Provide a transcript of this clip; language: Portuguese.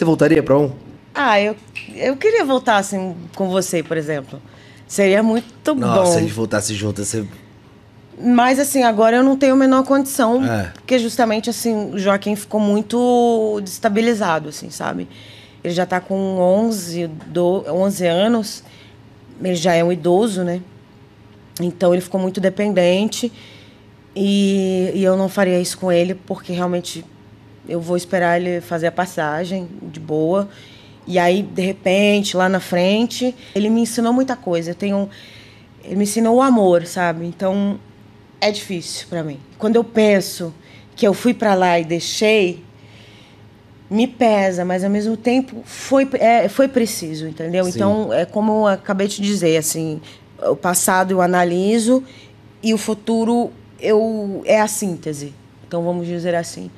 Você voltaria pra um? Ah, eu, eu queria voltar assim com você, por exemplo. Seria muito Nossa, bom. se a gente voltasse junto, você. Mas assim, agora eu não tenho a menor condição, É. porque justamente assim, o Joaquim ficou muito destabilizado, assim, sabe? Ele já tá com 11, do, 11 anos, ele já é um idoso, né? Então ele ficou muito dependente e, e eu não faria isso com ele, porque realmente eu vou esperar ele fazer a passagem de boa. E aí, de repente, lá na frente, ele me ensinou muita coisa. Eu tenho. Ele me ensinou o amor, sabe? Então, é difícil para mim. Quando eu penso que eu fui para lá e deixei, me pesa, mas ao mesmo tempo foi, é, foi preciso, entendeu? Sim. Então, é como eu acabei de dizer, assim, o passado eu analiso e o futuro eu é a síntese. Então, vamos dizer assim.